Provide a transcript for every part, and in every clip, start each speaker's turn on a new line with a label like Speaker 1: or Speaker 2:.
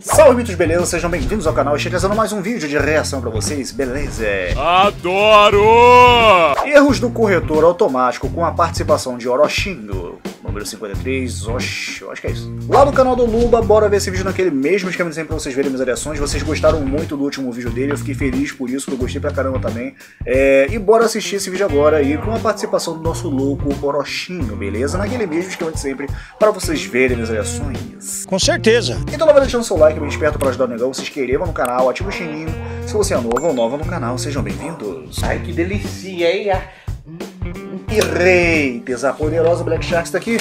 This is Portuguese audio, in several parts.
Speaker 1: Salve mitos, beleza? Sejam bem-vindos ao canal. Estou trazendo mais um vídeo de reação pra vocês, beleza?
Speaker 2: Adoro!
Speaker 1: Erros do corretor automático com a participação de Orochinho, número 53, oxi, eu acho que é isso. Lá no canal do Luba, bora ver esse vídeo naquele mesmo esquema de sempre pra vocês verem minhas reações. Vocês gostaram muito do último vídeo dele, eu fiquei feliz por isso, que eu gostei pra caramba também. É, e bora assistir esse vídeo agora aí com a participação do nosso louco Orochinho, beleza? Naquele mesmo esquema de sempre, para vocês verem minhas reações.
Speaker 3: Com certeza.
Speaker 1: Então vai deixando seu like bem esperto para ajudar o negão, se inscreva no canal, ativa o sininho. Se você é novo ou nova no canal, sejam bem-vindos.
Speaker 4: Ai, que delícia, hein?
Speaker 1: E Reites, a poderosa Black Shark está aqui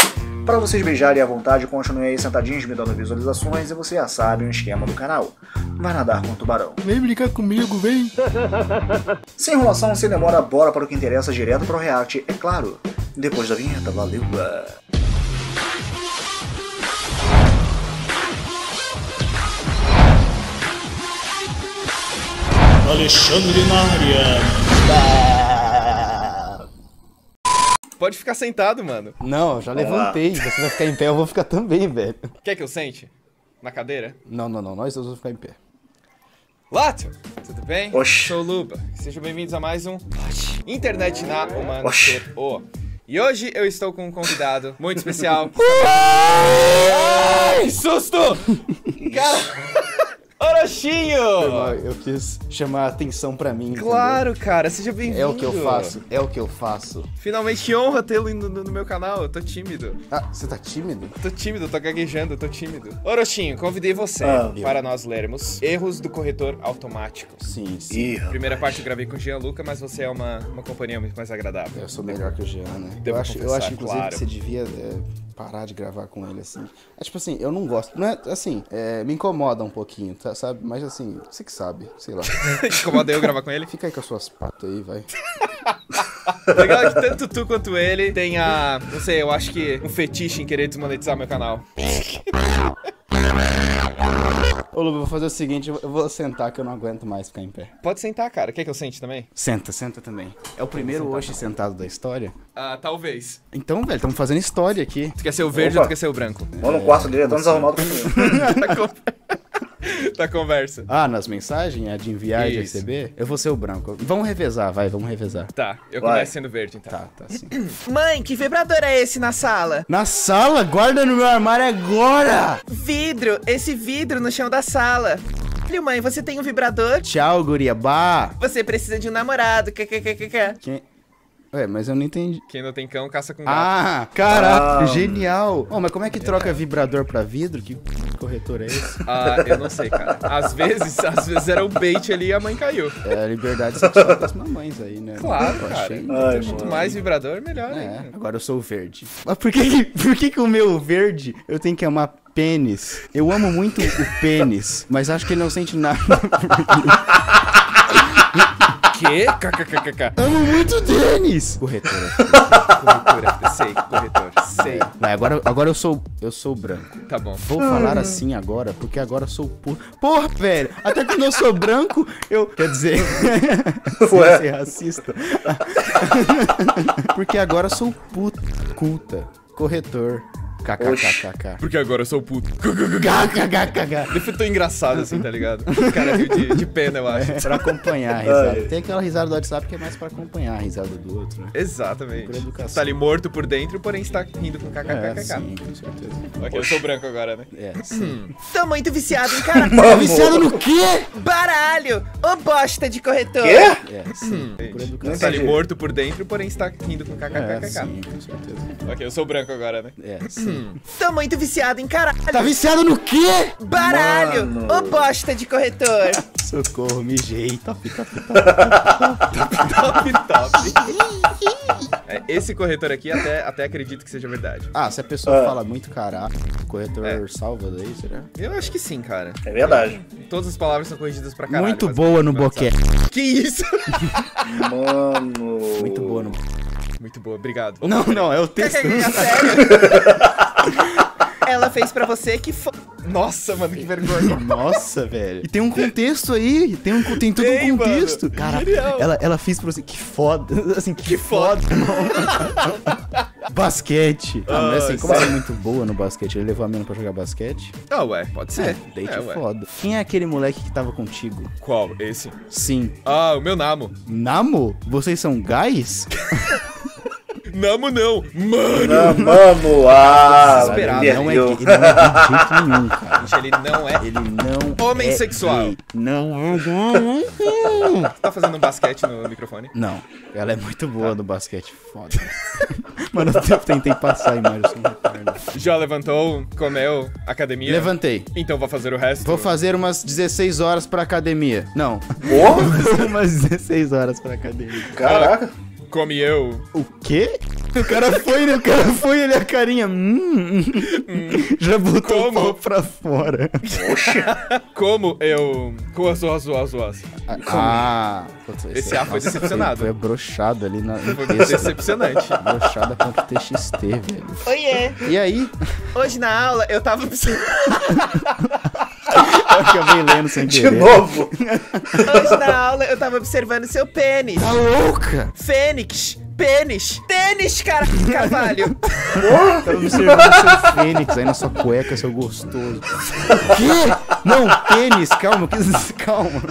Speaker 1: para vocês beijarem à vontade, continuem aí sentadinhos me dando visualizações e você já sabe o esquema do canal. Vai nadar com o tubarão.
Speaker 3: Vem brincar comigo, vem.
Speaker 1: Sem enrolação, sem demora, bora para o que interessa direto para o react, é claro. Depois da vinheta, valeu!
Speaker 3: Alexandre na área.
Speaker 2: Pode ficar sentado, mano.
Speaker 5: Não, eu já levantei. Você vai ficar em pé, eu vou ficar também, velho.
Speaker 2: Quer que eu sente? Na cadeira?
Speaker 5: Não, não, não. Nós dois vamos ficar em pé.
Speaker 2: Lato, tudo bem?
Speaker 1: Oxi.
Speaker 2: Sou o Luba. Sejam bem-vindos a mais um Internet na Humana
Speaker 1: Oxi.
Speaker 2: O. E hoje eu estou com um convidado muito especial. Ai, susto! Cara, Orochinho!
Speaker 5: Eu quis chamar a atenção pra mim. entendeu?
Speaker 2: Claro, cara, seja bem-vindo.
Speaker 5: É o que eu faço. É o que eu faço.
Speaker 2: Finalmente honra tê-lo no, no- meu canal, eu tô tímido.
Speaker 5: Ah, você tá tímido?
Speaker 2: Tô tímido, tô gaguejando, tô tímido. Orochinho, convidei você
Speaker 1: Ah.
Speaker 2: para nós lermos Erros do Corretor Automático.
Speaker 5: Sim, sim.
Speaker 1: Ih,
Speaker 2: Primeira parte eu gravei com o Gianluca, mas você é uma, uma companhia muito mais agradável.
Speaker 5: Eu sou melhor que o Jean, né?
Speaker 2: Devo
Speaker 5: eu acho, eu acho inclusive,
Speaker 2: claro.
Speaker 5: que você devia é, parar de gravar com ele, assim. É, tipo assim, eu não gosto. Não é, assim, é, me incomoda um pouquinho, tá, sabe? Mas assim, você que sabe, sei lá.
Speaker 2: Incomodei eu gravar com ele.
Speaker 5: Fica aí com as suas patas aí, vai.
Speaker 2: Legal é que tanto tu quanto ele tem a. Não sei, eu acho que um fetiche em querer desmonetizar meu canal.
Speaker 5: Ô, Lu, eu vou fazer o seguinte, eu vou sentar que eu não aguento mais ficar em pé.
Speaker 2: Pode sentar, cara. Quer que eu sente também?
Speaker 5: Senta, senta também. É o primeiro hoje sentado da história?
Speaker 2: Ah, talvez.
Speaker 5: Então, velho, estamos fazendo história aqui.
Speaker 2: Tu quer ser o verde
Speaker 1: Opa.
Speaker 2: ou tu quer ser o branco?
Speaker 1: vamos no quarto dele, é tão desarrumado como
Speaker 2: tá, tá conversa.
Speaker 5: Ah, nas mensagens, a de enviar e de receber? Eu vou ser o branco. Vamos revezar, vai, vamos revezar.
Speaker 2: Tá, eu
Speaker 1: Vai.
Speaker 2: começo sendo verde então.
Speaker 5: Tá, tá sim.
Speaker 6: Mãe, que vibrador é esse na sala?
Speaker 5: Na sala? Guarda no meu armário agora!
Speaker 6: Vidro, esse vidro no chão da sala. Filho, mãe, você tem um vibrador?
Speaker 5: Tchau, guriabá!
Speaker 6: Você precisa de um namorado. kkkk.
Speaker 5: Quem... Ué, mas eu não entendi.
Speaker 2: Quem não tem cão, caça com gato.
Speaker 5: Ah, caraca,
Speaker 1: Ah.
Speaker 5: genial! Oh, mas como é que troca vibrador pra vidro? Que corretor é esse?
Speaker 2: Ah, eu não sei, cara. Às vezes, às vezes era o bait ali e a mãe caiu.
Speaker 5: É a liberdade sexual das mamães aí, né?
Speaker 2: Claro,
Speaker 5: Eu
Speaker 2: cara.
Speaker 5: achei-
Speaker 1: Ai,
Speaker 2: Quanto mais vibrador, melhor
Speaker 5: É, agora eu sou o verde. Mas por que, que- por que, que o meu verde eu tenho que amar pênis? Eu amo muito o pênis, mas acho que ele não sente nada.
Speaker 2: Que? KKKKK.
Speaker 5: amo muito o tênis! Corretora.
Speaker 2: Corretor, sei, corretor, sei.
Speaker 5: Vai, agora, agora eu sou eu sou branco.
Speaker 2: Tá bom.
Speaker 5: Vou falar assim agora, porque agora eu sou pu... Porra, velho! Até quando eu sou branco, eu. Quer dizer.
Speaker 1: Ué.
Speaker 5: ser racista. porque agora eu sou puta. Culta. Corretor. KKKKK.
Speaker 2: Porque agora eu sou puto.
Speaker 5: KKKKK.
Speaker 2: Ele foi tão engraçado assim, tá ligado? O cara de, de pena, eu acho.
Speaker 5: É pra acompanhar a risada.
Speaker 1: Ai.
Speaker 5: Tem aquela risada do WhatsApp que é mais pra acompanhar a risada do outro, né?
Speaker 2: Exatamente. Tá ali morto por dentro, porém está rindo com
Speaker 5: É,
Speaker 2: kkkk.
Speaker 5: sim, com certeza.
Speaker 2: ok, eu sou branco agora, né?
Speaker 5: É, sim.
Speaker 6: Tô muito viciado em cara...
Speaker 5: Viciado no quê?
Speaker 6: Baralho! Ô bosta de corretor!
Speaker 1: Quê?
Speaker 5: É, sim.
Speaker 2: Tá ali morto por dentro, porém está rindo com
Speaker 5: É,
Speaker 2: kkkk.
Speaker 5: sim, com certeza.
Speaker 2: ok, eu sou branco agora, né?
Speaker 5: É, sim.
Speaker 6: Tô muito viciado em caralho!
Speaker 5: Tá viciado no quê?
Speaker 6: Baralho!
Speaker 1: Mano.
Speaker 6: Ô bosta de corretor!
Speaker 5: Socorro, mijei. Top, top, top.
Speaker 2: Top, top. É, esse corretor aqui até, até acredito que seja verdade.
Speaker 5: Ah, se a pessoa
Speaker 1: Ah.
Speaker 5: fala muito caralho, o corretor
Speaker 2: É.
Speaker 5: salva daí, será?
Speaker 2: Eu acho que sim, cara.
Speaker 1: É verdade.
Speaker 2: Todas as palavras são corrigidas pra caralho.
Speaker 5: muito boa no boquete.
Speaker 2: Que isso?
Speaker 1: Mano.
Speaker 5: Muito boa no...
Speaker 2: Muito boa, obrigado.
Speaker 5: Não, não, é o texto.
Speaker 6: KKK, sério? Ela fez pra você que fo...
Speaker 2: Nossa, mano, que vergonha.
Speaker 5: Nossa, velho. E tem um contexto aí. Tem, um, tem todo
Speaker 2: Tem,
Speaker 5: um contexto.
Speaker 2: mano.
Speaker 5: Cara,
Speaker 2: Genial.
Speaker 5: ela, ela fez pra você. Que foda. Assim, que,
Speaker 2: Que foda.
Speaker 5: basquete. Ah, mas assim, como ela é muito boa no basquete, ele levou a menina pra jogar basquete.
Speaker 2: Ah, ué, pode ser.
Speaker 5: Date
Speaker 2: É, ué.
Speaker 5: foda. Quem é aquele moleque que tava contigo?
Speaker 2: Qual? Esse?
Speaker 5: Sim.
Speaker 2: Ah, o meu Namo.
Speaker 5: Namo? Vocês são guys?
Speaker 2: Namo não. Mano.
Speaker 1: Mano, ah,
Speaker 2: Desesperado,
Speaker 5: não é, ele não é gay de jeito nenhum, cara.
Speaker 2: Gente, ele não é.
Speaker 5: Ele não
Speaker 2: Homem
Speaker 5: é
Speaker 2: sexual.
Speaker 5: gay. Não é gay.
Speaker 2: Tá fazendo um basquete no microfone?
Speaker 5: Não, ela é muito boa no basquete, foda. Mano, eu tentei passar a imagem.
Speaker 2: Já levantou, comeu, academia?
Speaker 5: Levantei.
Speaker 2: Então vou fazer o resto.
Speaker 5: Vou fazer umas 16 horas pra academia. Não,
Speaker 1: Pô,
Speaker 5: umas 16 horas pra academia.
Speaker 1: caraca.
Speaker 2: Come eu.
Speaker 5: O quê? O cara foi, né? O cara foi, ele a carinha. Hum, já botou
Speaker 2: Como?
Speaker 5: o pau pra fora.
Speaker 1: Oxe.
Speaker 2: Como eu. Com as as as as.
Speaker 5: Ah, putz,
Speaker 2: Esse A foi decepcionado.
Speaker 5: Foi brochado ali na
Speaker 2: Foi
Speaker 5: texto.
Speaker 2: decepcionante.
Speaker 5: Brochada.txt, velho.
Speaker 6: Oiê!
Speaker 5: E aí?
Speaker 6: Hoje na aula eu tava
Speaker 5: Eu acabei lendo sem
Speaker 1: De
Speaker 5: querer.
Speaker 1: novo.
Speaker 6: Hoje na aula eu tava observando seu pênis.
Speaker 5: Tá louca?
Speaker 6: Fênix! Pênis! Tênis, cara! Carvalho!
Speaker 5: Tava observando seu fênix aí na sua cueca, seu gostoso. Quê? Não, tênis, calma, eu quis... calma.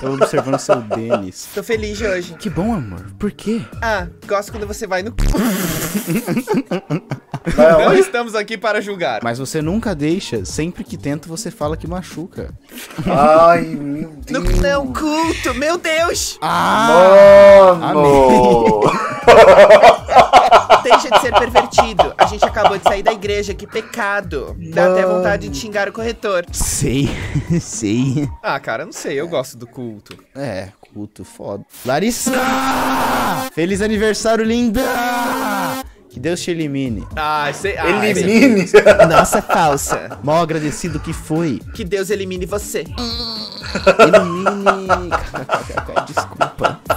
Speaker 5: Tava observando seu Denis.
Speaker 6: Tô feliz de hoje.
Speaker 5: Que bom, amor. Por quê?
Speaker 6: Ah, gosto quando você vai no.
Speaker 2: Não
Speaker 1: aonde?
Speaker 2: estamos aqui para julgar.
Speaker 5: Mas você nunca deixa. Sempre que tenta, você fala que machuca.
Speaker 1: Ai, meu
Speaker 6: No
Speaker 1: Deus.
Speaker 6: não culto! Meu Deus!
Speaker 5: Ah!
Speaker 1: Mano.
Speaker 6: Deixa de ser pervertido. A gente acabou de sair da igreja, que pecado. Dá até vontade de xingar o corretor.
Speaker 5: Sei, sei.
Speaker 2: Ah, cara, não sei, eu gosto do culto.
Speaker 5: É, culto foda. Larissa! Feliz aniversário, linda! Que Deus te elimine.
Speaker 2: Ah, sei. Ah, esse-
Speaker 1: Elimine.
Speaker 6: Nossa, falsa.
Speaker 5: Mal agradecido que foi.
Speaker 6: Que Deus elimine você.
Speaker 5: Elimine. Desculpa.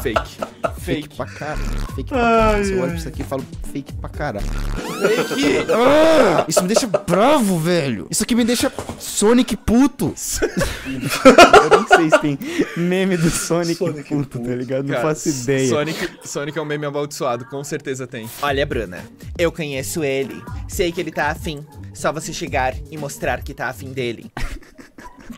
Speaker 2: Fake.
Speaker 5: Fake
Speaker 2: Fake.
Speaker 5: pra caralho. Fake pra caralho. Eu olho pra isso aqui e falo fake pra caralho.
Speaker 2: Fake.
Speaker 5: Ah, isso me deixa bravo, velho. Isso aqui me deixa Sonic puto. eu não sei se tem meme do Sonic,
Speaker 1: Sonic
Speaker 5: puto, tá ligado? Não
Speaker 2: Cara,
Speaker 5: faço ideia.
Speaker 2: Sonic, Sonic é um meme amaldiçoado, com certeza tem.
Speaker 6: Olha, Bruna, eu conheço ele. Sei que ele tá afim. Só você chegar e mostrar que tá afim dele.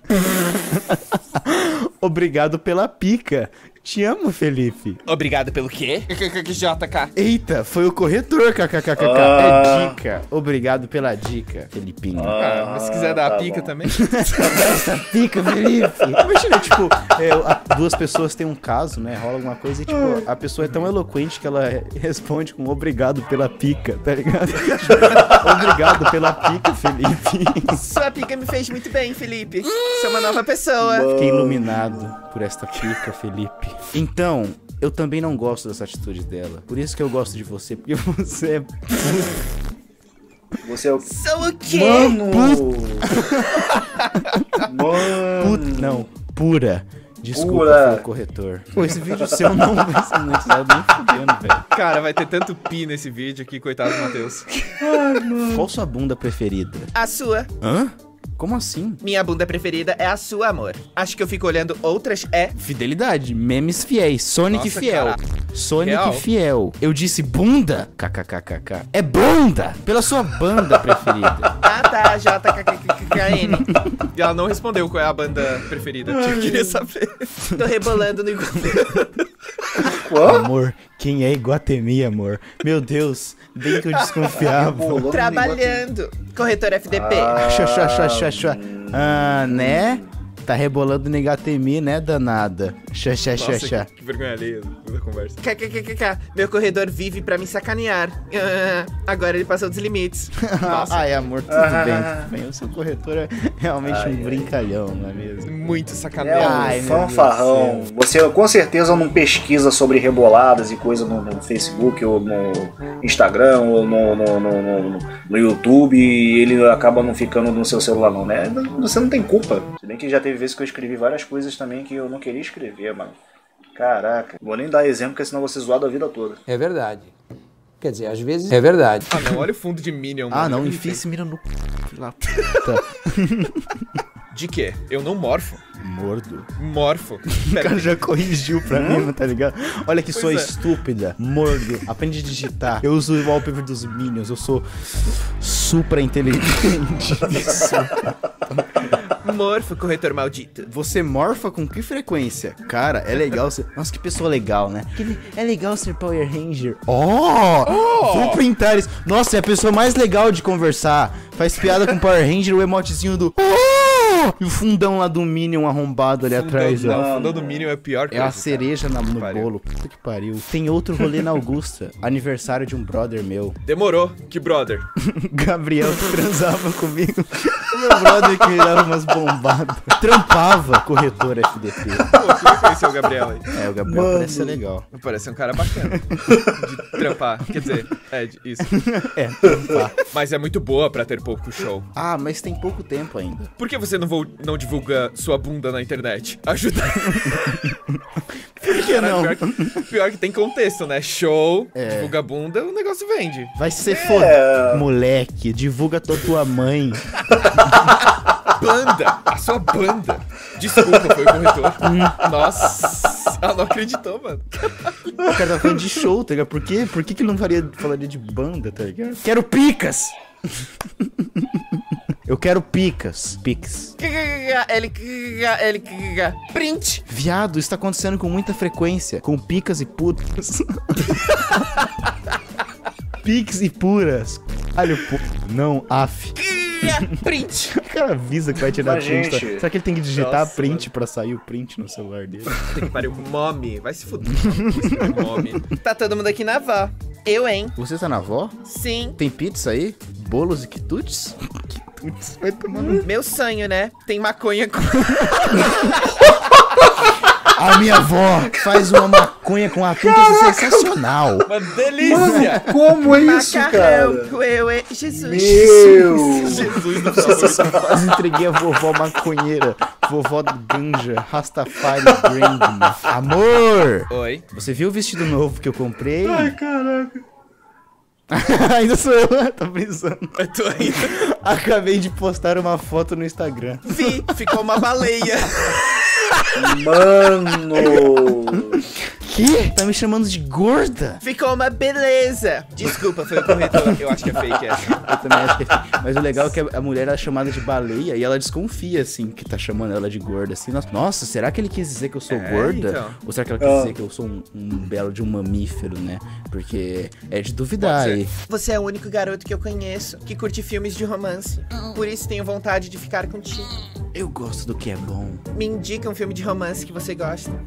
Speaker 5: Obrigado pela pica. Te amo, Felipe.
Speaker 6: Obrigado pelo quê?
Speaker 2: JK.
Speaker 5: Eita, foi o corretor, kkkk.
Speaker 1: Ah.
Speaker 5: É dica. Obrigado pela dica, Felipinho.
Speaker 2: Ah, mas se quiser dar
Speaker 1: tá
Speaker 2: a pica
Speaker 1: bom.
Speaker 2: também.
Speaker 5: Essa pica, Felipe. Imagina, tipo, é, duas pessoas têm um caso, né? Rola alguma coisa e, tipo, a pessoa é tão eloquente que ela responde com obrigado pela pica, tá ligado? Obrigado pela pica, Felipe.
Speaker 6: Sua pica me fez muito bem, Felipe. Sou uma nova pessoa.
Speaker 5: Fiquei iluminado por esta pica, Felipe. Então, eu também não gosto dessa atitude dela. Por isso que eu gosto de você, porque você é
Speaker 1: Você é o.
Speaker 6: Sou o quê?
Speaker 1: Mano! Mano!
Speaker 5: Put... Não, pura. Desculpa,
Speaker 1: Pura.
Speaker 5: corretor. Pô, esse vídeo seu não vai ser monetizado nem fudendo, velho.
Speaker 2: Cara, vai ter tanto pi nesse vídeo aqui, coitado do Matheus.
Speaker 5: Qual sua bunda preferida?
Speaker 6: A sua.
Speaker 5: Hã? Como assim?
Speaker 6: Minha bunda preferida é a sua, amor. Acho que eu fico olhando outras é.
Speaker 5: Fidelidade, memes fiéis, Sonic
Speaker 2: Nossa,
Speaker 5: fiel.
Speaker 2: cara.
Speaker 5: Sonic
Speaker 2: Real.
Speaker 5: fiel. Eu disse bunda? KKKKK. É bunda! Pela sua banda preferida.
Speaker 6: Ah, tá. JKKKN.
Speaker 2: E ela não respondeu qual é a banda preferida. Eu queria saber.
Speaker 6: Tô rebolando no
Speaker 5: Amor, quem é Iguatemi, amor? Meu Deus, bem que eu desconfiava.
Speaker 6: Trabalhando. Corretor FDP.
Speaker 5: Chua, chua, chua, chua, chua. Ah, né? Tá rebolando no Iguatemi, né, danada? Chua, chua,
Speaker 2: Nossa,
Speaker 5: chua.
Speaker 2: que, que vergonha alheia da conversa.
Speaker 6: KKKKK. Meu corredor vive pra me sacanear. Ah, agora ele passou dos limites.
Speaker 2: Nossa.
Speaker 5: Ai, amor, tudo bem, tudo bem. O seu corretor é realmente um brincalhão, não é mesmo?
Speaker 2: Muito
Speaker 1: É
Speaker 2: sacanagem.
Speaker 1: um
Speaker 5: Ai,
Speaker 1: fanfarrão. Você com certeza não pesquisa sobre reboladas e coisa no, no Facebook ou no Instagram ou no, no, no, no- no YouTube e ele acaba não ficando no seu celular, não, né? Você não tem culpa. Se bem que já teve vezes que eu escrevi várias coisas também que eu não queria escrever, mano. Caraca. Vou nem dar exemplo, porque senão eu vou ser zoado a vida toda.
Speaker 7: É verdade. Quer dizer, às vezes é verdade.
Speaker 2: Ah, não, olha o fundo de Minion,
Speaker 5: Ah,
Speaker 2: mano.
Speaker 5: não,
Speaker 2: Eu
Speaker 5: enfia esse mira no da puta.
Speaker 2: De quê? Eu não morfo.
Speaker 5: Mordo.
Speaker 2: Morfo.
Speaker 5: O cara já corrigiu pra mim, tá ligado? Olha que sou
Speaker 2: Pois é.
Speaker 5: estúpida. Mordo. Aprende a digitar. Eu uso o wallpaper dos Minions. Eu sou supra inteligente.
Speaker 6: Morfo, corretor maldito.
Speaker 5: Você morfa com que frequência? Cara, é legal ser. Nossa, que pessoa legal, né? Que- É legal ser Power Ranger. Oh! Vou printar isso. Nossa, é a pessoa mais legal de conversar. Faz piada com Power Ranger, o emotezinho do. Oh! E o fundão lá do Minion arrombado ali atrás,
Speaker 2: Fundão,
Speaker 5: ó.
Speaker 2: não, fundão do Minion é pior
Speaker 5: É
Speaker 2: coisa.
Speaker 5: a cereja na- no
Speaker 2: Pariu.
Speaker 5: bolo. Puta que pariu. Tem outro rolê na Augusta. Aniversário de um brother meu.
Speaker 2: Demorou. Que brother.
Speaker 5: Gabriel que transava comigo. O meu brother que me dava umas bombadas. Trampava corretor FDP.
Speaker 2: Pô, queria conhecer o Gabriel aí.
Speaker 5: É, o Gabriel parece ser legal.
Speaker 2: Parece um cara bacana. De trampar. Quer dizer, é, de- isso.
Speaker 5: É, trampar.
Speaker 2: Mas é muito boa pra ter pouco show.
Speaker 5: Ah, mas tem pouco tempo ainda.
Speaker 2: Por que você não, vou, não divulga sua bunda na internet? Ajuda.
Speaker 5: Por que não?
Speaker 2: Pior que, pior que tem contexto, né? Show,
Speaker 5: É.
Speaker 2: divulga bunda, o negócio vende.
Speaker 5: Vai ser foda. Moleque, divulga tua tua mãe.
Speaker 2: Banda! A sua banda! Desculpa, foi o corretor. Nossa, ela não acreditou, mano.
Speaker 5: O cara tá falando de show, tá ligado? Por quê? Por que, que não faria, falaria de banda, tá ligado? Quero picas! Eu quero picas. Pix.
Speaker 6: Print.
Speaker 5: Viado, isso tá acontecendo com muita frequência. Com picas e putas. Pix e puras. Pô. Não, af.
Speaker 6: Print.
Speaker 5: O cara avisa que vai tirar
Speaker 1: Mas,
Speaker 5: print.
Speaker 1: gente-
Speaker 5: Será que ele tem que digitar
Speaker 2: Nossa,
Speaker 5: print pra sair o print no celular dele?
Speaker 2: Tem que pariu. Mommy, vai se fuder. Mommy.
Speaker 6: Tá todo mundo aqui na vó. Eu, hein?
Speaker 5: Você tá na avó?
Speaker 6: Sim.
Speaker 5: Tem pizza aí? Bolos e quitutes? Vai tomar no...
Speaker 6: Meu sonho, né? Tem maconha com.
Speaker 5: A minha avó faz uma maconha com atum que é sensacional.
Speaker 2: Uma delícia!
Speaker 1: Como é isso,
Speaker 6: Macarrão
Speaker 1: cara?
Speaker 6: com eu, hein? Jesus.
Speaker 1: Meu!
Speaker 2: Jesus do céu.
Speaker 5: Quase entreguei a vovó maconheira. Vovó ganja, Rastafari Grandma. Amor!
Speaker 2: Oi.
Speaker 5: Você viu o vestido novo que eu comprei? Ai, caraca. Ainda sou eu, tá brisando.
Speaker 2: Eu tô indo.
Speaker 5: Acabei de postar uma foto no Instagram.
Speaker 6: Vi, ficou uma baleia.
Speaker 1: Mano!
Speaker 5: Que? Tá me chamando de gorda?
Speaker 6: Ficou uma beleza.
Speaker 2: Desculpa, foi o corretor. Eu acho que é fake essa.
Speaker 5: Eu também acho que é. Mas o legal é que a mulher é chamada de baleia e ela desconfia, assim, que tá chamando ela de gorda. Assim, nossa, nossa, será que ele quis dizer que eu sou
Speaker 2: É,
Speaker 5: gorda?
Speaker 2: então.
Speaker 5: Ou será que ela quis dizer que eu sou um, um belo de um mamífero, né? Porque é de duvidar aí.
Speaker 6: Você é o único garoto que eu conheço que curte filmes de romance. Por isso tenho vontade de ficar contigo.
Speaker 5: Eu gosto do que é bom.
Speaker 6: Me indica um filme de romance que você gosta.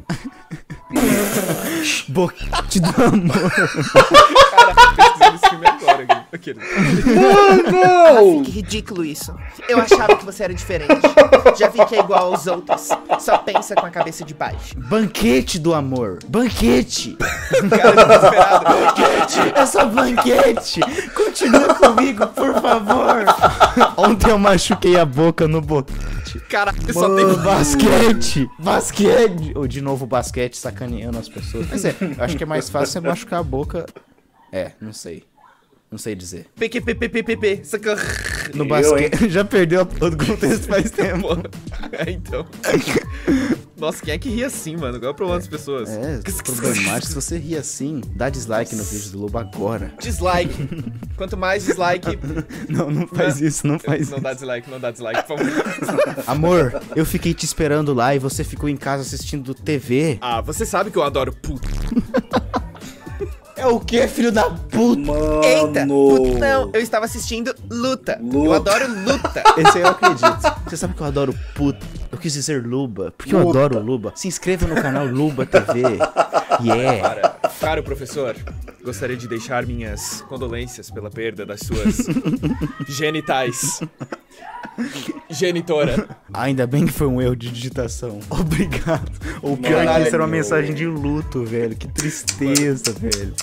Speaker 5: Boquete do amor.
Speaker 2: Pesquisando esse filme agora. aqui. Aquele.
Speaker 1: Não!
Speaker 6: Que ridículo isso. Eu achava que você era diferente. Já vi que é igual aos outros. Só pensa com a cabeça de baixo.
Speaker 5: Banquete do amor. Banquete.
Speaker 2: Cara, desesperado.
Speaker 5: É só banquete. Continua comigo, por favor. Ontem eu machuquei a boca no boquete.
Speaker 2: Caralho, só tem
Speaker 5: Mano, basquete! Basquete! Ou de novo basquete sacaneando as pessoas. Mas é, eu acho que é mais fácil você machucar a boca. É, não sei. Não sei dizer.
Speaker 6: PQPPPP.
Speaker 5: No basquete. Já perdeu todo o contexto faz tempo.
Speaker 2: É, então. Nossa, quem é que ri assim, mano? Qual é o problema das pessoas?
Speaker 5: É, problemático. Se você rir assim, dá dislike no vídeo do Lobo agora.
Speaker 2: Dislike. Quanto mais dislike.
Speaker 5: Não, não faz isso, não faz
Speaker 2: Não
Speaker 5: isso.
Speaker 2: dá dislike, não dá dislike, por favor.
Speaker 5: Amor, eu fiquei te esperando lá e você ficou em casa assistindo TV.
Speaker 2: Ah, você sabe que eu adoro puto.
Speaker 5: É o que, filho da puta?
Speaker 1: Mano!
Speaker 6: Eita! Puto, não, eu estava assistindo luta. Eu
Speaker 1: Luta.
Speaker 6: adoro luta.
Speaker 5: Esse aí eu acredito. Você sabe que eu adoro puto. Eu quis dizer Luba, porque eu
Speaker 1: Luta.
Speaker 5: adoro Luba. Se inscreva no canal Luba TV. Yeah.
Speaker 2: Cara, caro professor, gostaria de deixar minhas condolências pela perda das suas genitais. Genitora.
Speaker 5: Ainda bem que foi um erro de digitação. Obrigado. Ou pior que
Speaker 1: Caralho.
Speaker 5: isso era uma mensagem de luto, velho. Que tristeza, velho.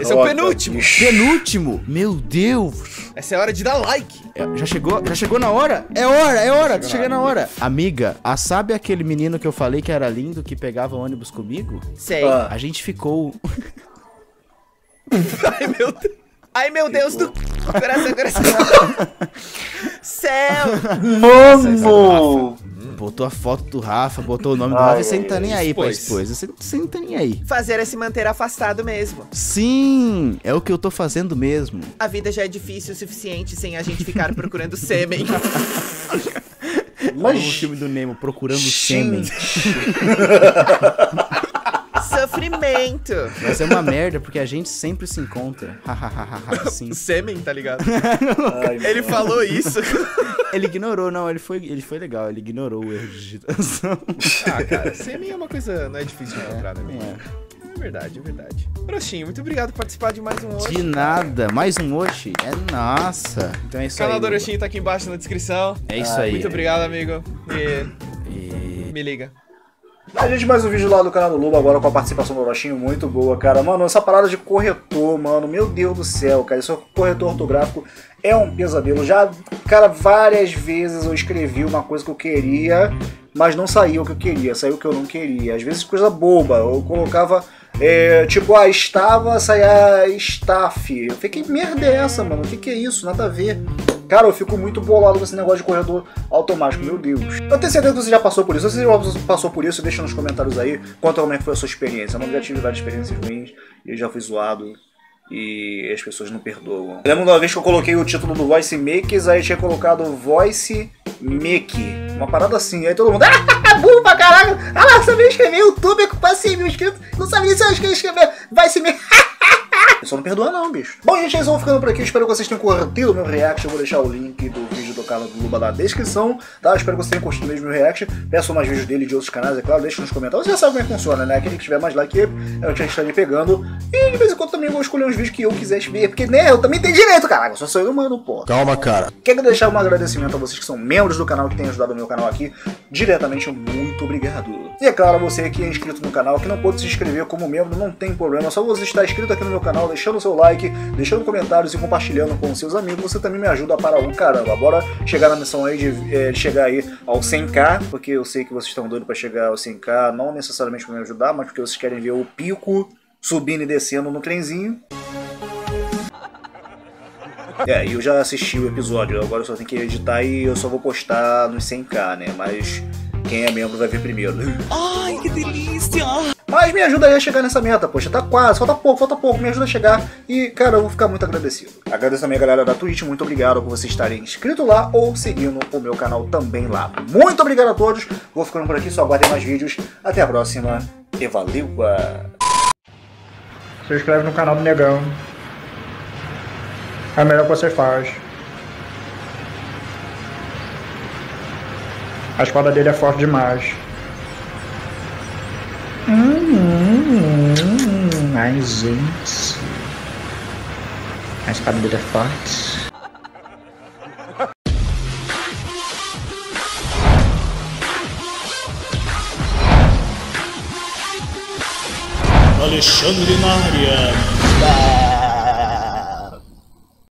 Speaker 2: Esse é o penúltimo.
Speaker 5: Penúltimo! Meu Deus!
Speaker 2: Essa é a hora de dar like.
Speaker 5: É, Já chegou? Já chegou na hora? É hora, é hora, tá chegando na hora. Amiga, a, sabe aquele menino que eu falei que era lindo, que pegava ônibus comigo?
Speaker 6: Sei.
Speaker 1: Ah.
Speaker 5: A gente ficou.
Speaker 2: Ai, meu Deus.
Speaker 6: Ai, meu Deus do... Coração, coração. Céu.
Speaker 1: Mano!
Speaker 5: Botou a foto do Rafa, botou o nome do
Speaker 1: Ai,
Speaker 5: Rafa e você não tá nem aí pra
Speaker 2: expôs.
Speaker 5: Você, você não tá nem aí.
Speaker 6: Fazer é se manter afastado mesmo.
Speaker 5: Sim, é o que eu tô fazendo mesmo.
Speaker 6: A vida já é difícil o suficiente sem a gente ficar procurando sêmen.
Speaker 5: O
Speaker 1: Mas.
Speaker 5: filme do Nemo, procurando sêmen.
Speaker 6: Sofrimento.
Speaker 5: Mas é uma merda, porque a gente sempre se encontra.
Speaker 2: O sêmen, tá ligado?
Speaker 1: Ai,
Speaker 2: Ele falou isso.
Speaker 5: Ele ignorou, não, ele foi, ele foi legal, ele ignorou o erro de digitação.
Speaker 2: Ah, cara, sêmen é uma coisa... Não é difícil de encontrar, né?
Speaker 5: É.
Speaker 2: É verdade, é verdade. Brochinho, muito obrigado por participar de mais um hoje.
Speaker 5: De nada, mais um Oshi. É nossa. Então é isso
Speaker 2: O canal
Speaker 5: aí.
Speaker 2: do. Orochinho tá aqui embaixo na descrição.
Speaker 5: É isso aí.
Speaker 2: Muito obrigado, amigo. E
Speaker 5: E-
Speaker 2: me liga.
Speaker 1: A gente mais um vídeo lá do canal do Luba agora com a participação do Orochinho, muito boa, cara. Mano, essa parada de corretor, mano, meu Deus do céu, cara. Isso corretor ortográfico é um pesadelo. Já, cara, várias vezes eu escrevi uma coisa que eu queria, mas não saiu o que eu queria, saiu o que eu não queria. Às vezes coisa boba, eu colocava. é, tipo, ah, estava, saia staff. Eu fiquei, que merda é essa, mano? O que, que é isso? Nada a ver. Cara, eu fico muito bolado com esse negócio de corredor automático, meu Deus. Eu tenho certeza que você já passou por isso. Se você já passou por isso, deixa nos comentários aí. Conta como é que foi a sua experiência. Eu não já tive várias experiências ruins e eu já fui zoado. E as pessoas não perdoam. Eu lembro uma vez que eu coloquei o título do Voice Makers, aí tinha colocado Voice Make. Uma parada assim. Aí todo mundo. Ah, burro pra caralho! Ah lá, sabia escrever YouTube com quase mil inscritos. Não sabia se eu escrever Voice Make. Só não perdoa não, bicho. Bom, gente, eles vão ficando por aqui. Espero que vocês tenham curtido o meu react. Eu vou deixar o link do vídeo do canal do Luba na descrição, tá? Espero que vocês tenham curtido mesmo o meu react. Peço mais vídeos dele e de outros canais, é claro. Deixa nos comentários. Você já sabe como é que funciona, né? Aquele que tiver mais like, eu já estaria pegando. E de vez em quando também vou escolher uns vídeos que eu quisesse ver. Porque, né, eu também tenho direito, caralho. Só sou eu humano, pô.
Speaker 3: Calma, cara.
Speaker 1: Quero deixar um agradecimento a vocês que são membros do canal, que têm ajudado o meu canal aqui diretamente. Muito obrigado. E é claro, você que é inscrito no canal, que não pode se inscrever como membro, não tem problema. Só você estar inscrito aqui no meu canal, deixando o seu like, deixando comentários e compartilhando com seus amigos, você também me ajuda para um caramba. Bora chegar na missão aí de, é, chegar aí ao 100k, porque eu sei que vocês estão doidos para chegar ao 100k, não necessariamente para me ajudar, mas porque vocês querem ver o pico subindo e descendo no trenzinho. É, e eu já assisti o episódio, agora eu só tenho que editar e eu só vou postar nos 100k, né? Mas quem é membro vai ver primeiro.
Speaker 6: Ai, que delícia.
Speaker 1: Mas me ajuda aí a chegar nessa meta, poxa, tá quase, falta pouco, falta pouco, me ajuda a chegar e, cara, eu vou ficar muito agradecido. Agradeço também a galera da Twitch, muito obrigado por vocês estarem inscritos lá ou seguindo o meu canal também lá. Muito obrigado a todos, vou ficando por aqui, só aguardem mais vídeos, até a próxima e valeu!
Speaker 7: Se inscreve no canal do Negão. É melhor que você faz. A espada dele é forte demais. Gente. Dele é forte.
Speaker 3: Alexandre na área.